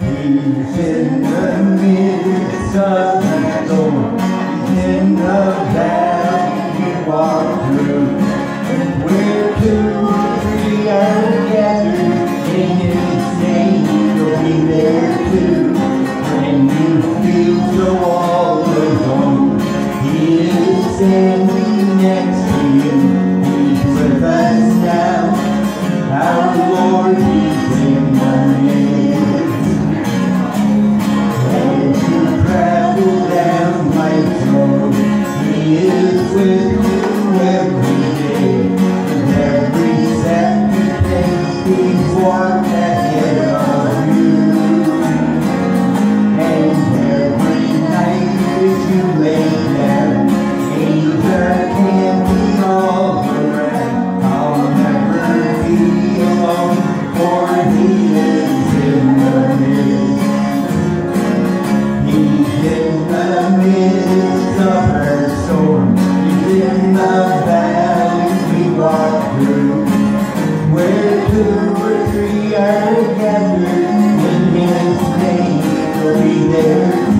He's take, be there